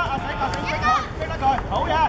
阿醒阿醒，逼佢，逼得佢，好嘢！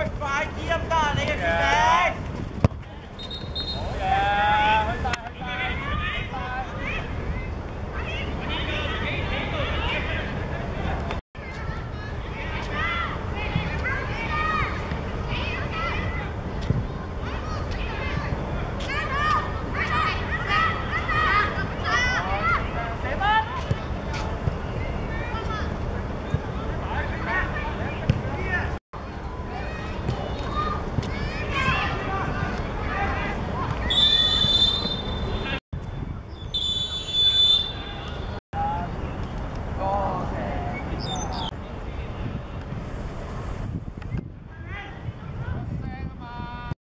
快点ายจี๊